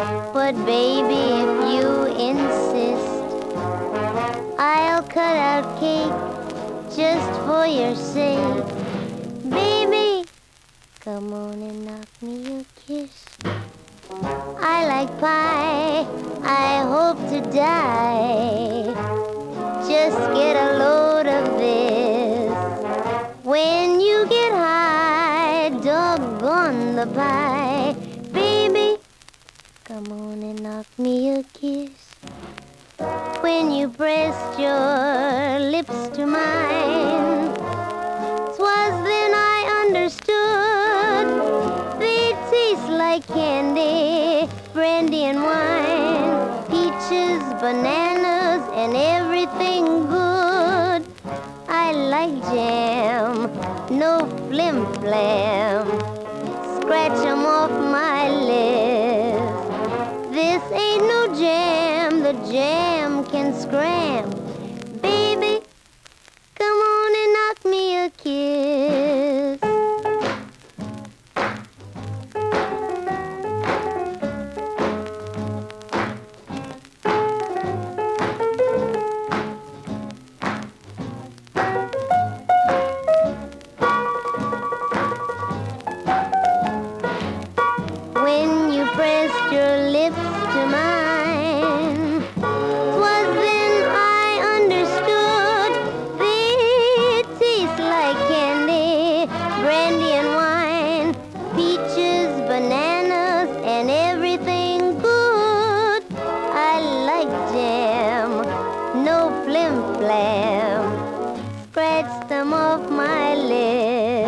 But baby, if you insist, I'll cut out cake just for your sake. Baby, come on and knock me a kiss. I like pie, I hope to die. Just get a load of this. When you get high, doggone the pie. Come on and knock me a kiss. When you pressed your lips to mine, 'twas then I understood they taste like candy, brandy and wine, peaches, bananas, and everything good. I like jam, no flim flam. Scratch 'em off my Yeah. flim flam, spreads them off my lips.